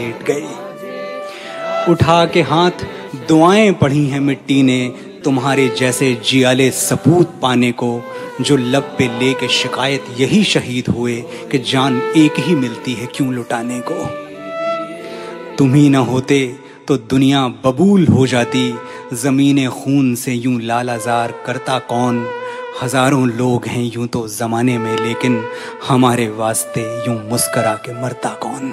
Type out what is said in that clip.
Late गए। उठा के हाथ दुआएँ पढ़ी हैं मिट्टी ने, तुम्हारे जैसे जियाले सपूत पाने को, जो लब पे लेके शिकायत यही शहीद हुए कि जान एक ही मिलती है क्यों लुटाने को। तुम ही न होते तो दुनिया बबूल हो जाती, ज़मीन खून से यूँ लालाजार करता कौन। हज़ारों लोग हैं यूँ तो जमाने में, लेकिन हमारे वास्ते यूँ मुस्करा के मरता कौन।